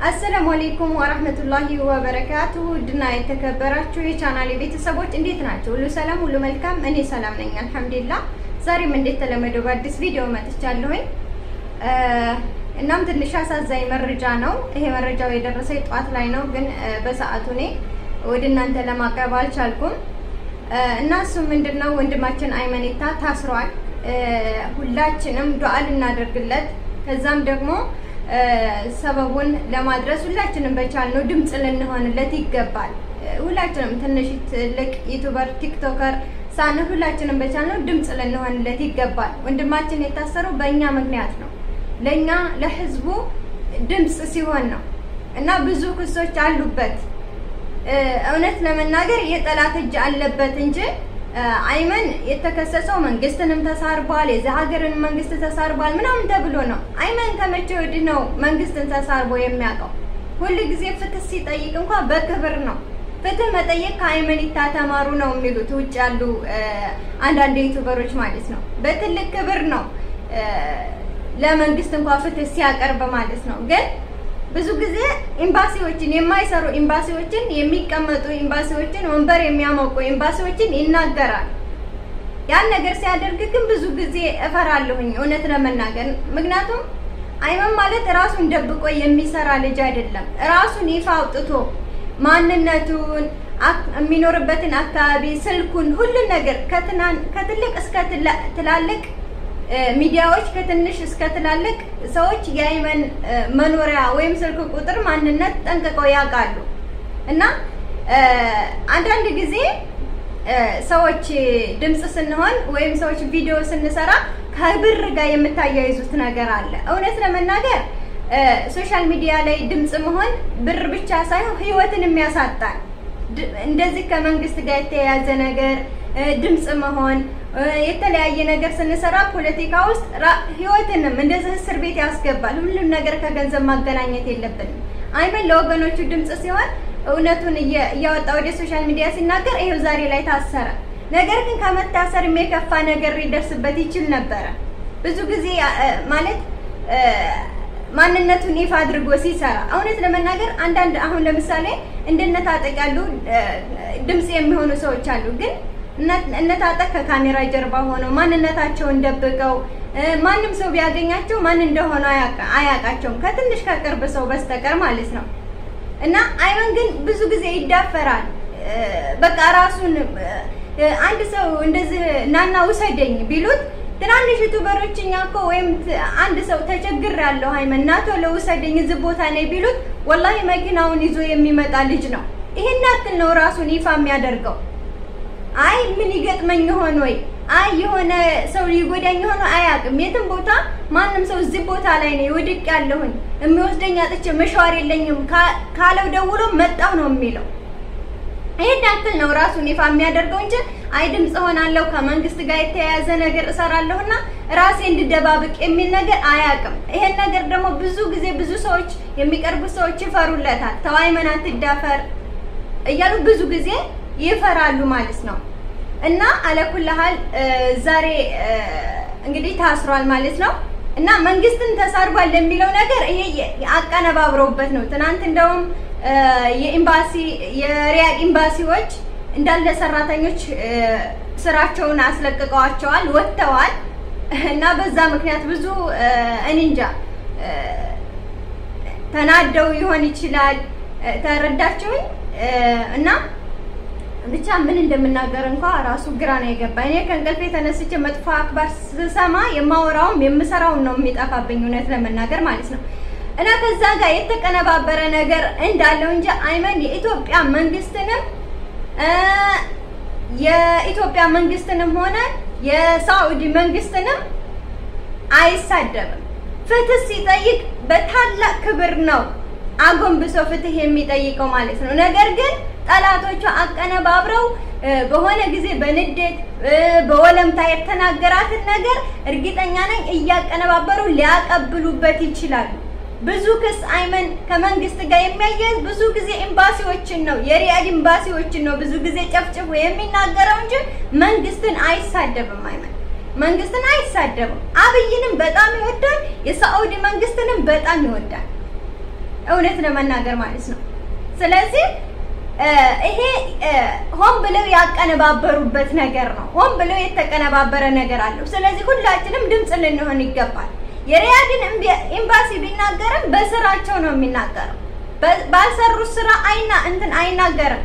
አሰላሙ አሌይኩም ወራህመቱላሂ ወበረካቱሁ ውድና የተከበራችሁ የቻናሌ ቤተሰቦች እንዴት ናቸው? ሁሉ ሰላም፣ ሁሉ መልካም። እኔ ሰላም ነኝ አልሐምዱሊላህ። ዛሬም እንደተለመደው በአዲስ ቪዲዮ መጥቻለሁኝ። እናም ትንሽ አሳዛኝ መረጃ ነው። ይሄ መረጃው የደረሰኝ ጠዋት ላይ ነው፣ ግን በሰዓቱ እኔ ወደ እናንተ ለማቅረብ አልቻልኩም እና እሱ ምንድን ነው ወንድማችን አይመኔታ ታስሯል። ሁላችንም ዱዓ ልናደርግለት ከዛም ደግሞ ሰበቡን ለማድረስ ሁላችንም በቻልነው ድምፅ ልንሆንለት ይገባል። ሁላችንም ትንሽ ትልቅ YouTuber፣ TikToker ሳንል ሁላችንም በቻልነው ድምፅ ልንሆንለት ይገባል። ወንድማችን የታሰረው በእኛ ምክንያት ነው። ለእኛ ለህዝቡ ድምፅ ሲሆን ነው እና ብዙ ክሶች አሉበት። እውነት ለመናገር የጠላት እጅ አለበት እንጂ አይመን የተከሰሰው መንግስትንም ተሳድቧል፣ የዚህ ሀገርን መንግስት ተሳርቧል ምናምን ተብሎ ነው። አይመን ከመቼ ወዲህ ነው መንግስትን ተሳድቦ የሚያውቀው? ሁል ጊዜ ፍትህ ሲጠይቅ እንኳ በክብር ነው። ፍትህ መጠየቅ ከአይመኒታ ተማሩ ነው የሚሉት ውጭ ያሉ አንዳንድ ዩቱበሮች ማለት ነው። በትልቅ ክብር ነው ለመንግስት እንኳ ፍትህ ሲያቀርብ ማለት ነው ግን ብዙ ጊዜ ኤምባሲዎችን የማይሰሩ ኤምባሲዎችን የሚቀመጡ ኤምባሲዎችን ወንበር የሚያሞቁ ኤምባሲዎችን ይናገራል። ያን ነገር ሲያደርግ ግን ብዙ ጊዜ እፈራለሁኝ እውነት ለመናገር ምክንያቱም አይመን ማለት ራሱን ደብቆ የሚሰራ ልጅ አይደለም። ራሱን ይፋ አውጥቶ ማንነቱን፣ የሚኖርበትን አካባቢ፣ ስልኩን፣ ሁሉን ነገር ከትልቅ እስከ ትላልቅ ሚዲያዎች ከትንሽ እስከ ትላልቅ ሰዎች የአይመን መኖሪያ ወይም ስልክ ቁጥር ማንነት ጠንቅቀው ያውቃሉ። እና አንዳንድ ጊዜ ሰዎች ድምፅ ስንሆን ወይም ሰዎች ቪዲዮ ስንሰራ ከብር ጋር የምታያይዙት ነገር አለ። እውነት ለመናገር social media ላይ ድምፅ መሆን ብር ብቻ ሳይሆን ሕይወትን ያሳጣል። እንደዚህ ከመንግስት ጋር የተያያዘ ነገር ድምፅ መሆን የተለያየ ነገር ስንሰራ ፖለቲካ ውስጥ ህይወትንም እንደዚህ እስር ቤት ያስገባል። ሁሉም ነገር ከገንዘብ ማገናኘት የለብንም። አይመን ለወገኖቹ ድምፅ ሲሆን እውነቱን እያወጣ ወደ social media ሲናገር ይሄው ዛሬ ላይ ታሰረ። ነገር ግን ከመታሰር የከፋ ነገር ሊደርስበት ይችል ነበረ። ብዙ ጊዜ ማለት ማንነቱን ይፋ አድርጎ ሲሰራ እውነት ለመናገር አንዳንድ አሁን ለምሳሌ እንደነታጠቅ ያሉ ድምፅ የሚሆኑ ሰዎች አሉ ግን እነታጠቅ ከካሜራ ጀርባ ሆነው ማንነታቸውን ደብቀው ማንም ሰው ቢያገኛቸው ማን እንደሆነ አያውቃቸውም ከትንሽ ከቅርብ ሰው በስተቀር ማለት ነው። እና አይመን ግን ብዙ ጊዜ ይዳፈራል። በቃ ራሱን አንድ ሰው እንደዚህ ናና ውሰደኝ ቢሉት ትናንሽ YouTuber ኦች እኛ እኮ ወይም አንድ ሰው ተቸግሬ ያለው አይመን ና ቶሎ እዚህ ቦታ ነኝ ቢሉት والله መኪናውን ይዞ የሚመጣ ልጅ ነው። ይሄን ያክል ነው ራሱን ይፋ የሚያደርገው። አይ ምን ይገጥመኝ ይሆን ወይ አይ የሆነ ሰው ሊጎዳኝ ይሆን አያውቅም። የትም ቦታ ማንም ሰው እዚህ ቦታ ላይ ነው ወድቅ ያለሁኝ የሚወስደኝ አጥቼ መሻወር የለኝም ካለው ደውሎ መጣሁ ነው የሚለው። ይሄን ያክል ነው ራሱን ይፋ የሚያደርገው እንጂ አይ ድምፅ ሆናለሁ ከመንግስት ጋር የተያያዘ ነገር እሰራለሁና ራሴ እንድደባብቅ የሚል ነገር አያውቅም። ይሄን ነገር ደግሞ ብዙ ጊዜ ብዙ ሰዎች የሚቀርቡ ሰዎች ይፈሩለታል። ተው አይመን አትዳፈር እያሉ ብዙ ጊዜ ይፈራሉ ማለት ነው። እና አለኩልሃል ዛሬ እንግዲህ ታስሯል ማለት ነው። እና መንግስትን ተሳርቧል ለሚለው ነገር ይሄ አቀነባብረውበት ነው። ትናንት እንደውም የኤምባሲ የሪያድ ኤምባሲዎች እንዳለ ሰራተኞች ስራቸውን አስለቅቀዋቸዋል፣ ወጥተዋል። እና በዛ ምክንያት ብዙ እኔ እንጃ ተናደው ይሆን ይችላል። ተረዳችሁኝ? እና ብቻ ምን እንደምናገር እንኳ ራሱ ግራ ነው የገባኝ። እኔ ከእንቅልፌ ተነስቼ መጥፎ አክባር ስሰማ የማወራውም የምሰራውን ነው የሚጠፋብኝ እውነት ለመናገር ማለት ነው። እና ከዛ ጋር የተቀነባበረ ነገር እንዳለው እንጂ አይመን የኢትዮጵያ መንግስትንም የኢትዮጵያ መንግስትንም ሆነ የሳዑዲ መንግስትንም አይሳደብም። ፍትህ ሲጠይቅ በታላቅ ክብር ነው አጎንብሶ ፍትህ የሚጠይቀው ማለት ነው። ነገር ግን ጠላቶቹ አቀነባብረው በሆነ ጊዜ በንዴት በወለምታ የተናገራትን ነገር እርግጠኛ ነኝ እያቀነባበሩ ሊያቀብሉበት ይችላሉ። ብዙ ክስ አይመን ከመንግስት ጋር የሚያያዝ ብዙ ጊዜ ኤምባሲዎችን ነው የሪያድ ኤምባሲዎችን ነው ብዙ ጊዜ ጨፍጭፎ የሚናገረው እንጂ መንግስትን አይሳደብም አይመን መንግስትን አይሳደብም። አብይንም በጣም ይወዳል፣ የሳዑዲ መንግስትንም በጣም ይወዳል። እውነት ለመናገር ማለት ነው። ስለዚህ ይሄ ሆን ብለው ያቀነባበሩበት ነገር ነው። ሆን ብለው የተቀነባበረ ነገር አለው። ስለዚህ ሁላችንም ድምፅ ልንሆን ይገባል። የሪያድን ኤምባሲ ቢናገርም በስራቸው ነው የሚናገረው። ባልሰሩት ስራ አይና እንትን አይናገርም።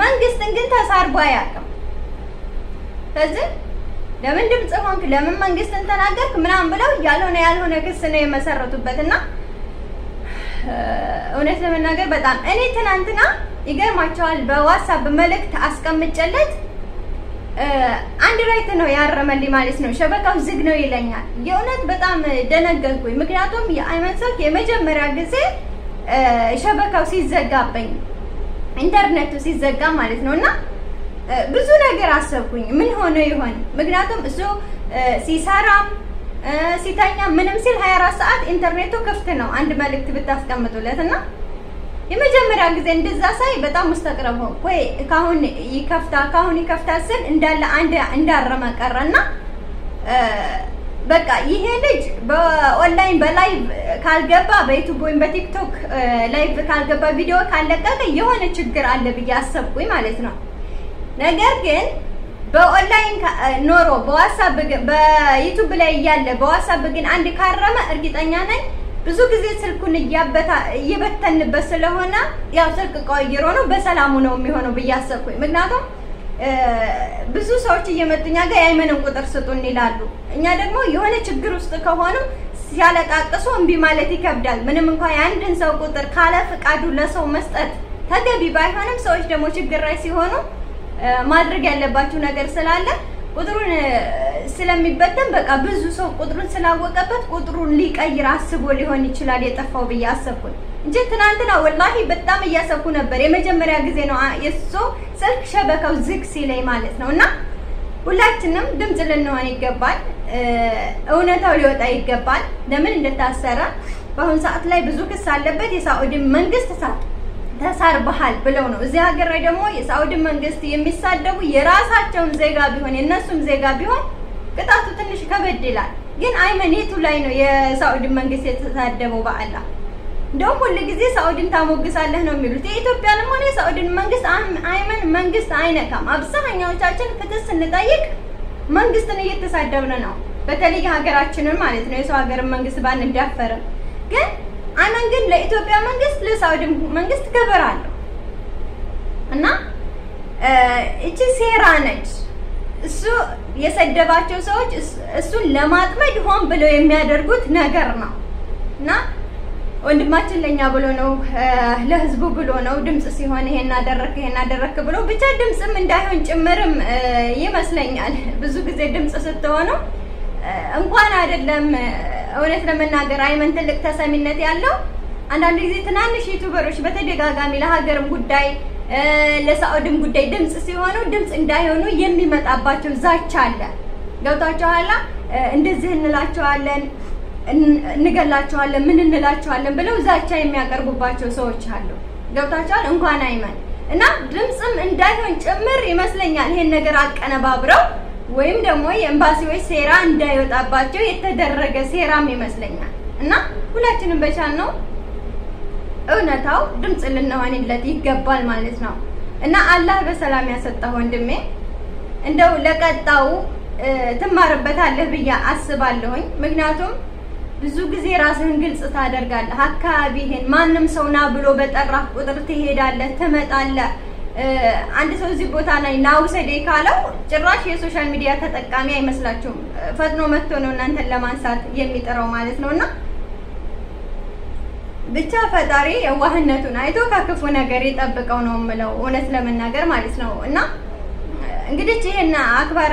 መንግስትን ግን ተሳርቦ አያውቅም። ስለዚህ ለምን ድምፅ ሆንክ፣ ለምን መንግስትን ተናገርክ ምናምን ብለው ያልሆነ ያልሆነ ክስ ነው የመሰረቱበት እና እውነት ለመናገር በጣም እኔ ትናንትና ይገርማቸዋል በዋትሳፕ መልእክት አስቀምጨለት አንድ right ነው ያረመልኝ ማለት ነው። شبكة ው ዝግ ነው ይለኛል። የእውነት በጣም ደነገጥኩኝ። ምክንያቱም የአይመን ስልክ የመጀመሪያ ጊዜ شبكة ው ሲዘጋብኝ ኢንተርኔቱ ሲዘጋ ማለት ነው እና ብዙ ነገር አሰብኩኝ። ምን ሆነ ይሆን? ምክንያቱም እሱ ሲሰራም ሲተኛ ምንም ሲል 24 ሰዓት ኢንተርኔቱ ክፍት ነው። አንድ መልእክት ብታስቀምጡለት እና የመጀመሪያ ጊዜ እንደዛ ሳይ በጣም مستغرب ሆንኩ። ወይ ካሁን ይከፍታ ካሁን ይከፍታ ስል እንዳለ አንድ እንዳረመ ቀረና በቃ ይሄ ልጅ በ online በ live ካልገባ በዩቱብ ወይም በቲክቶክ live ካልገባ ቪዲዮ ካለቀቀ የሆነ ችግር አለ ብዬ አሰብኩኝ ማለት ነው። ነገር ግን በኦንላይን ኖሮ በዋትሳፕ በዩቱብ ላይ እያለ በዋትሳፕ ግን አንድ ካረመ እርግጠኛ ነኝ ብዙ ጊዜ ስልኩን እየበተኑበት ስለሆነ ያው ስልክ ቀይሮ ነው በሰላሙ ነው የሚሆነው ብዬ አሰብኩኝ። ምክንያቱም ብዙ ሰዎች እየመጡ እኛ ጋር የአይመንን ቁጥር ስጡን ይላሉ። እኛ ደግሞ የሆነ ችግር ውስጥ ከሆኑ ሲያለቃቅሱ እምቢ ማለት ይከብዳል። ምንም እንኳን የአንድን ሰው ቁጥር ካለ ፍቃዱ ለሰው መስጠት ተገቢ ባይሆንም ሰዎች ደግሞ ችግር ላይ ሲሆኑ ማድረግ ያለባቸው ነገር ስላለ ቁጥሩን ስለሚበተን በቃ ብዙ ሰው ቁጥሩን ስላወቀበት ቁጥሩን ሊቀይር አስቦ ሊሆን ይችላል የጠፋው ብዬ አሰብኩኝ እንጂ ትናንትና ወላሂ በጣም እያሰብኩ ነበር። የመጀመሪያ ጊዜ ነው የሱ ስልክ ሸበካው ዝግ ሲለኝ ማለት ነው። እና ሁላችንም ድምፅ ልንሆን ይገባል። እውነታው ሊወጣ ይገባል። ለምን እንደታሰረ በአሁኑ ሰዓት ላይ ብዙ ክስ አለበት። የሳዑዲ መንግስት ተሳርበሃል ብለው ነው። እዚህ ሀገር ላይ ደግሞ የሳዑዲ መንግስት የሚሳደቡ የራሳቸውን ዜጋ ቢሆን የእነሱም ዜጋ ቢሆን ቅጣቱ ትንሽ ከበድ ይላል። ግን አይመን የቱ ላይ ነው የሳዑዲ መንግስት የተሳደበው? በአላ እንደውም ሁሉ ጊዜ ሳዑዲን ታሞግሳለህ ነው የሚሉት። የኢትዮጵያንም ሆነ የሳዑዲን መንግስት አይመን መንግስት አይነካም። አብዛኛዎቻችን ፍትህ ስንጠይቅ መንግስትን እየተሳደብን ነው። በተለይ ሀገራችንን ማለት ነው። የሰው ሀገርን መንግስት ባንዳፈርም ግን አይመን ግን ለኢትዮጵያ መንግስት ለሳውዲ መንግስት ክብር አለው እና እቺ ሴራ ነች። እሱ የሰደባቸው ሰዎች እሱን ለማጥመድ ሆን ብለው የሚያደርጉት ነገር ነው እና ወንድማችን ለኛ ብሎ ነው ለህዝቡ ብሎ ነው ድምፅ ሲሆን ይሄን አደረክ ይሄን አደረክ ብሎ ብቻ ድምፅም እንዳይሆን ጭምርም ይመስለኛል። ብዙ ጊዜ ድምፅ ስትሆኑ እንኳን አይደለም እውነት ለመናገር አይመን ትልቅ ተሰሚነት ያለው አንዳንድ ጊዜ ትናንሽ ዩቱበሮች በተደጋጋሚ ለሀገርም ጉዳይ ለሳዑድም ጉዳይ ድምፅ ሲሆኑ ድምፅ እንዳይሆኑ የሚመጣባቸው ዛቻ አለ። ገብቷቸኋላ እንደዚህ እንላቸዋለን፣ እንገላቸዋለን፣ ምን እንላቸዋለን ብለው ዛቻ የሚያቀርቡባቸው ሰዎች አሉ። ገብቷቸዋል። እንኳን አይመን እና ድምፅም እንዳይሆን ጭምር ይመስለኛል ይሄን ነገር አቀነባብረው ወይም ደግሞ የኤምባሲዎች ሴራ እንዳይወጣባቸው የተደረገ ሴራም ይመስለኛል። እና ሁላችንም በቻልነው እውነታው ድምፅ ልንሆንለት ይገባል ማለት ነው። እና አላህ በሰላም ያሰጠህ ወንድሜ እንደው ለቀጣዩ ትማርበታለህ ብዬ አስባለሁኝ። ምክንያቱም ብዙ ጊዜ ራስህን ግልጽ ታደርጋለህ። አካባቢህን ማንም ሰው ና ብሎ በጠራህ ቁጥር ትሄዳለህ፣ ትመጣለህ። አንድ ሰው እዚህ ቦታ ላይ ና ውሰደኝ ካለው ጭራሽ የ social media ተጠቃሚ አይመስላችሁም። ፈጥኖ መጥቶ ነው እናንተን ለማንሳት የሚጥረው ማለት ነው እና ብቻ ፈጣሪ የዋህነቱን አይቶ ከክፉ ነገር ይጠብቀው ነው የምለው እውነት ለመናገር ማለት ነው እና እንግዲህ ይሄን أخبار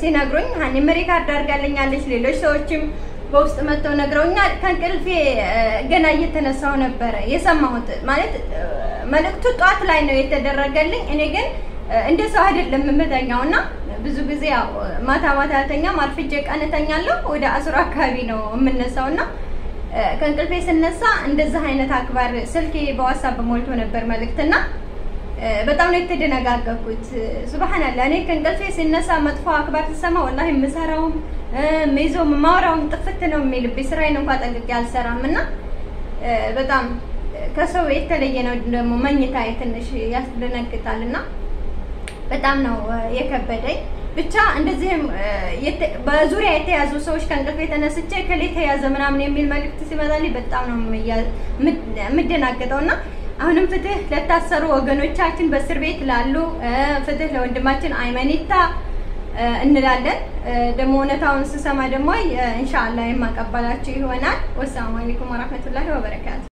ሲነግሩኝ ሀኒም record አድርጋልኛለች። ሌሎች ሰዎችም በውስጥ መጥተው ነግረውኛል። ከእንቅልፌ ገና እየተነሳሁ ነበረ የሰማሁት። ማለት መልእክቱ ጠዋት ላይ ነው የተደረገልኝ። እኔ ግን እንደ ሰው አይደለም የምተኛው እና ብዙ ጊዜ ማታ ማታ አልተኛም፣ አርፍጄ ቀን እተኛለሁ። ወደ አስር አካባቢ ነው የምነሳው እና ከእንቅልፌ ስነሳ እንደዚህ አይነት أخبار ስልኬ በዋትሳፕ ሞልቶ ነበር መልእክትና በጣም ነው የተደነጋገርኩት። ሱብሃንአላህ እኔ ከእንቅልፌ ሲነሳ መጥፎ አክባር ስሰማ ወላሂ የምሰራውም የምይዘውም የማወራውም ጥፍት ነው የሚልብኝ። ስራዬን እንኳን ጠንቅቄ አልሰራም እና በጣም ከሰው የተለየ ነው። ደግሞ መኝታ ትንሽ ያስደነግጣል እና በጣም ነው የከበደኝ። ብቻ እንደዚህም በዙሪያ የተያዙ ሰዎች ከእንቅልፍ የተነስቼ ከሌ ተያዘ ምናምን የሚል መልዕክት ሲመጣልኝ በጣም ነው የምደናገጠው እና አሁንም ፍትህ ለታሰሩ ወገኖቻችን በእስር ቤት ላሉ ፍትህ ለወንድማችን አይመኒታ እንላለን። ደግሞ እውነታውን ስሰማ ደግሞ ኢንሻአላህ የማቀበላችሁ ይሆናል። ወሰላሙ አለይኩም ወራህመቱላሂ ወበረካቱ